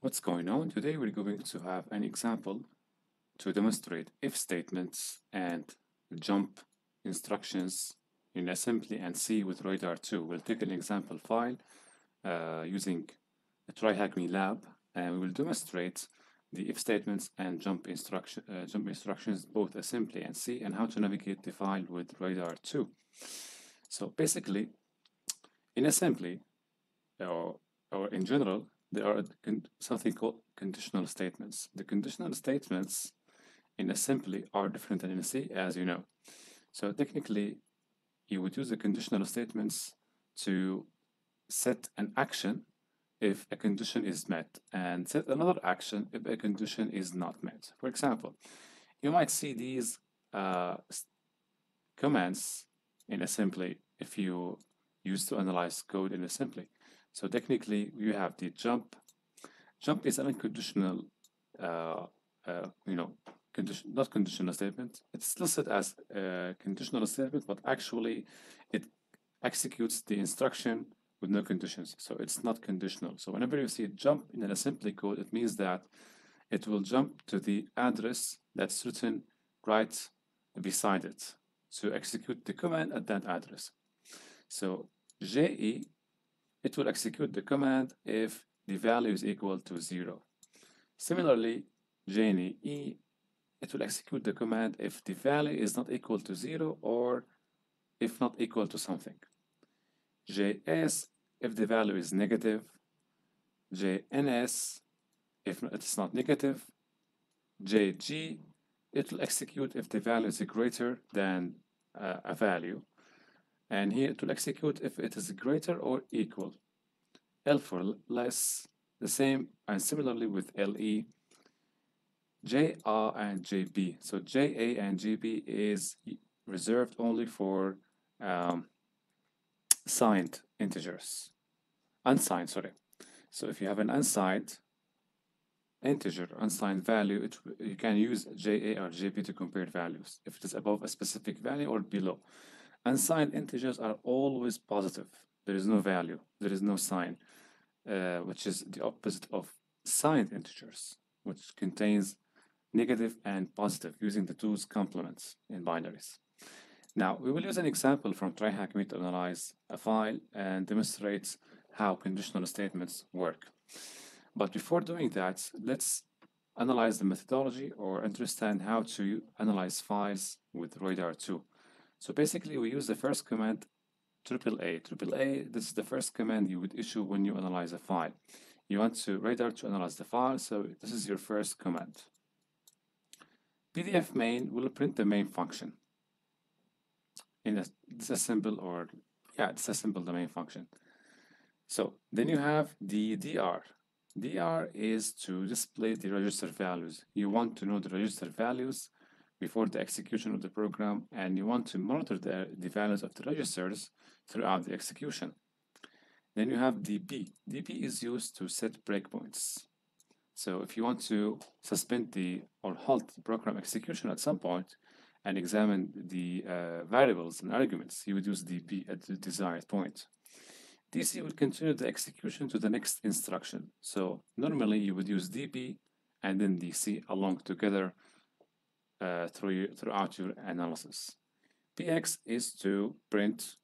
What's going on? Today we're going to have an example to demonstrate if statements and jump instructions in assembly and C with Radare2. We'll take an example file uh, using a TryHackMe lab and we will demonstrate the if statements and jump instruction uh, jump instructions both assembly and C and how to navigate the file with Radare2. So basically in assembly or, or in general there are something called conditional statements. The conditional statements in assembly are different than in C, as you know. So technically, you would use the conditional statements to set an action if a condition is met and set another action if a condition is not met. For example, you might see these uh, commands in assembly if you used to analyze code in assembly. So technically, you have the jump. Jump is an unconditional, uh, uh, you know, condition, not conditional statement. It's listed as a conditional statement, but actually, it executes the instruction with no conditions. So it's not conditional. So whenever you see a jump in an assembly code, it means that it will jump to the address that's written right beside it to execute the command at that address. So JE it will execute the command if the value is equal to 0. Similarly, JNE, it will execute the command if the value is not equal to 0 or if not equal to something. JS, if the value is negative. JNS, if it's not negative. JG, it will execute if the value is greater than uh, a value and here it will execute if it is greater or equal. L for less, the same, and similarly with LE, JR and JB. So JA and JB is reserved only for um, signed integers, unsigned, sorry. So if you have an unsigned integer, unsigned value, it, you can use JA or JB to compare values if it is above a specific value or below. Unsigned integers are always positive. There is no value. There is no sign, uh, which is the opposite of signed integers, which contains negative and positive using the two's complements in binaries. Now, we will use an example from TryHackMe to analyze a file and demonstrate how conditional statements work. But before doing that, let's analyze the methodology or understand how to analyze files with Radare2. So basically we use the first command triple A. Triple A, this is the first command you would issue when you analyze a file. You want to radar to analyze the file, so this is your first command. PDF main will print the main function in a disassemble or yeah, disassemble the main function. So then you have the DR. DR is to display the register values. You want to know the register values before the execution of the program and you want to monitor the, the values of the registers throughout the execution. Then you have DP. DP is used to set breakpoints. So if you want to suspend the or halt the program execution at some point and examine the uh, variables and arguments, you would use DP at the desired point. DC would continue the execution to the next instruction. So normally you would use DP and then DC along together uh, through, throughout your analysis. Px is to print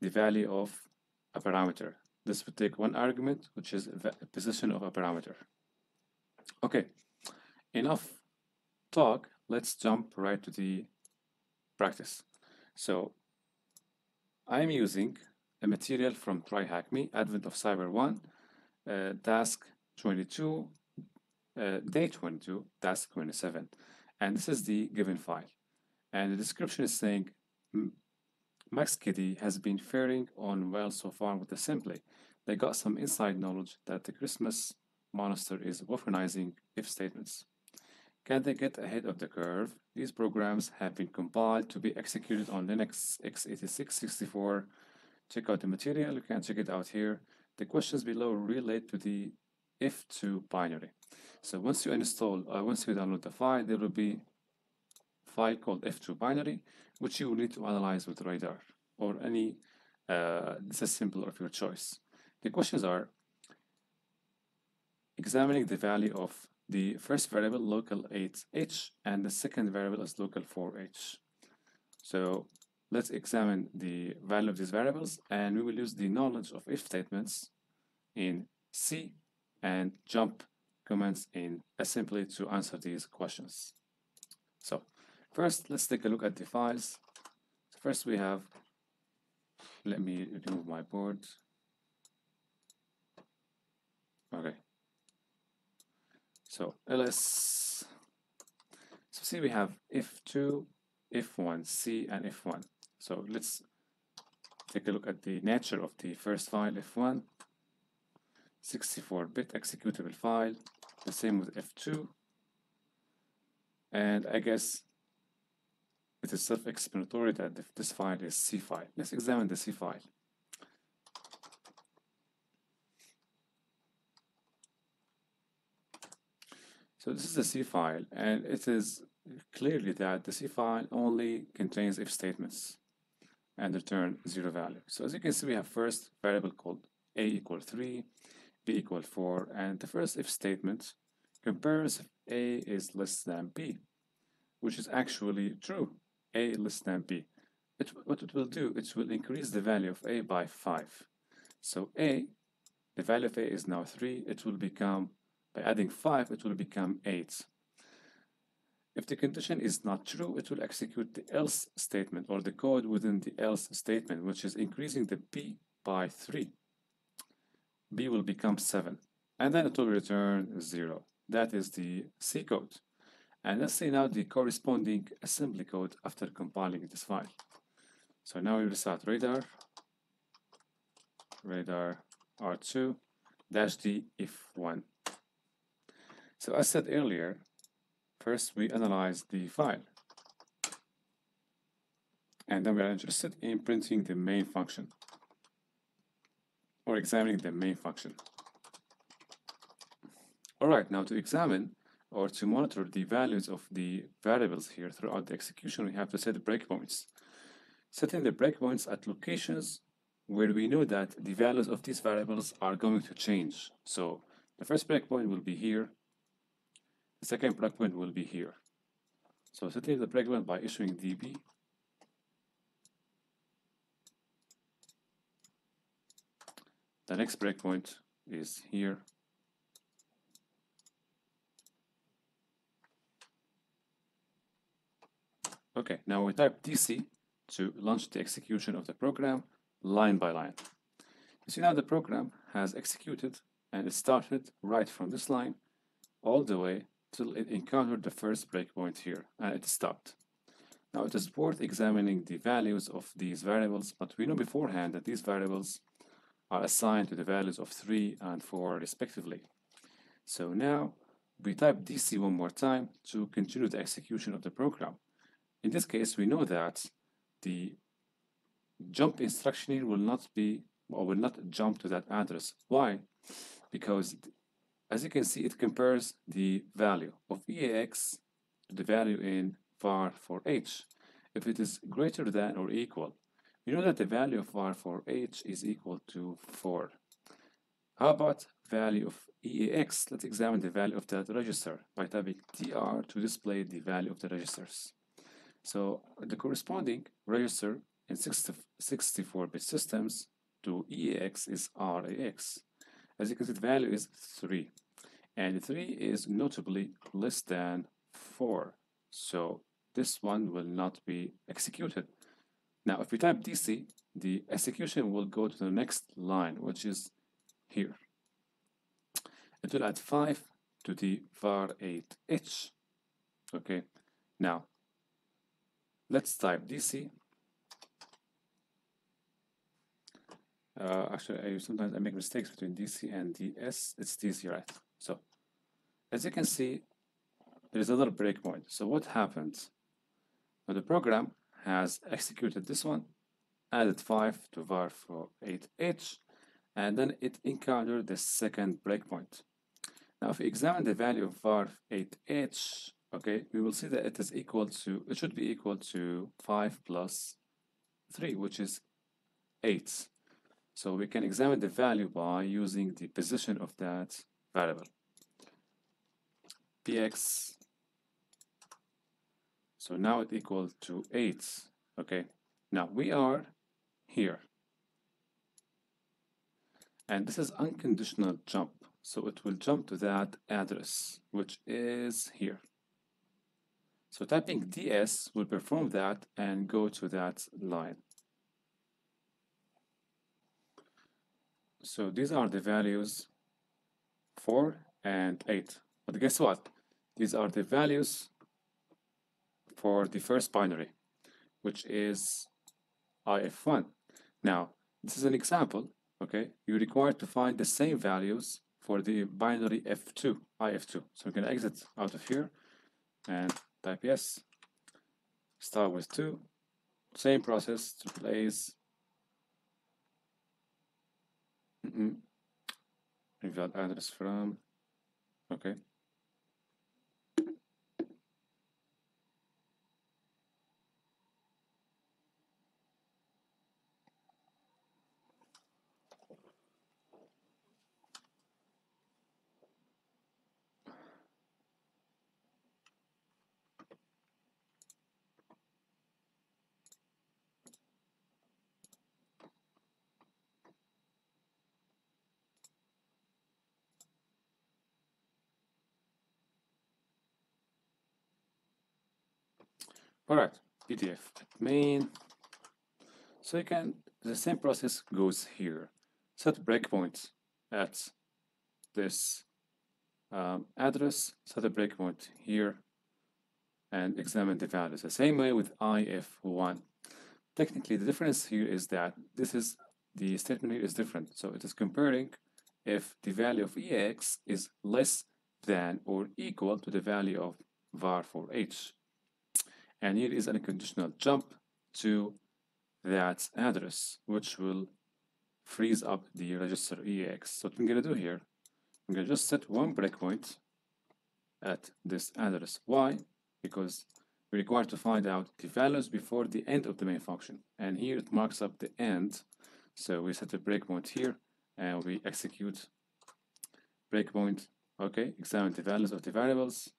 the value of a parameter. This would take one argument, which is the position of a parameter. Okay, enough talk. Let's jump right to the practice. So I'm using a material from TryHackMe, Advent of Cyber 1, uh, task 22, uh, day 22, task 27 and this is the given file and the description is saying hmm, McSkidy has been faring on well so far with the assembly. They got some inside knowledge that the Christmas monster is weaponizing if statements. Can they get ahead of the curve? These programs have been compiled to be executed on Linux x86 64. Check out the material, you can check it out here. The questions below relate to the if2 binary. So once you install, uh, once you download the file, there will be a file called F2 binary, which you will need to analyze with radar or any uh, disassembler of your choice. The questions are, examining the value of the first variable local 8h and the second variable is local 4h. So let's examine the value of these variables and we will use the knowledge of if statements in C and jump commands in uh, assembly to answer these questions. So first let's take a look at the files. So First we have, let me remove my board. Okay. So ls, so see we have if2, if1, c, and if1. So let's take a look at the nature of the first file, if1, 64-bit executable file, the same with f2, and I guess it is self-explanatory that this file is C file. Let's examine the C file. So this is a C file, and it is clearly that the C file only contains if statements and return zero value. So as you can see, we have first variable called a equal 3, b equal 4, and the first if statement compares if a is less than b, which is actually true, a less than b. It, what it will do, it will increase the value of a by 5. So a, the value of a is now 3, it will become by adding 5, it will become 8. If the condition is not true, it will execute the else statement or the code within the else statement, which is increasing the b by 3. B will become 7, and then it will return 0. That is the C code. And let's see now the corresponding assembly code after compiling this file. So now we will start radar, radar R2, dash D if 1. So as said earlier, first we analyze the file. And then we are interested in printing the main function or examining the main function. Alright, now to examine or to monitor the values of the variables here throughout the execution, we have to set breakpoints. Setting the breakpoints at locations where we know that the values of these variables are going to change. So the first breakpoint will be here, the second breakpoint will be here. So setting the breakpoint by issuing db The next breakpoint is here. Okay, now we type DC to launch the execution of the program line by line. You see now the program has executed and it started right from this line all the way till it encountered the first breakpoint here and it stopped. Now it is worth examining the values of these variables, but we know beforehand that these variables are assigned to the values of 3 and 4 respectively. So now we type DC one more time to continue the execution of the program. In this case, we know that the jump instruction here will not be or will not jump to that address. Why? Because as you can see, it compares the value of EAX to the value in var for h. If it is greater than or equal, we know that the value of var for h is equal to 4. How about value of EAX? Let's examine the value of that register by typing DR to display the value of the registers. So the corresponding register in 64-bit systems to EAX is RAX. As you can see, the value is 3. And 3 is notably less than 4. So this one will not be executed. Now, if we type DC, the execution will go to the next line, which is here. It will add 5 to the var8h. Okay, now let's type DC. Uh, actually, I, sometimes I make mistakes between DC and DS. It's DC, right? So, as you can see, there is a little breakpoint. So what happens? Now the program has executed this one, added 5 to var for 8h, and then it encountered the second breakpoint. Now if we examine the value of var 8h, okay, we will see that it is equal to, it should be equal to 5 plus 3, which is 8. So we can examine the value by using the position of that variable. px so now it equals to 8 okay. Now we are here. And this is unconditional jump. So it will jump to that address which is here. So typing ds will perform that and go to that line. So these are the values 4 and 8 but guess what? These are the values for the first binary which is if1 now this is an example okay, you're required to find the same values for the binary f2, if2. So going to exit out of here and type yes, start with 2, same process, to place mm -mm. invalid address from, okay. All right, PDF main. So you can, the same process goes here. Set breakpoint at this um, address, set a breakpoint here, and examine the values. The same way with if1. Technically, the difference here is that this is, the statement here is different. So it is comparing if the value of ex is less than or equal to the value of var for h and here is an unconditional jump to that address which will freeze up the register EX. So what I'm going to do here, I'm going to just set one breakpoint at this address. Why? Because we're required to find out the values before the end of the main function. And here it marks up the end. So we set a breakpoint here and we execute breakpoint. Okay, examine the values of the variables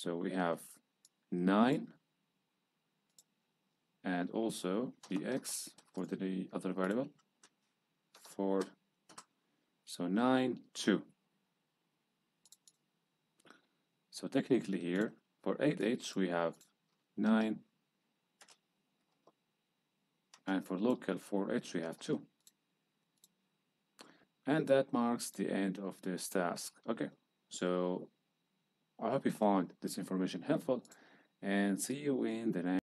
So we have 9 and also the x for the other variable for so 9 2 so technically here for 8h we have 9 and for local 4h we have 2 and that marks the end of this task. Okay so I hope you found this information helpful and see you in the next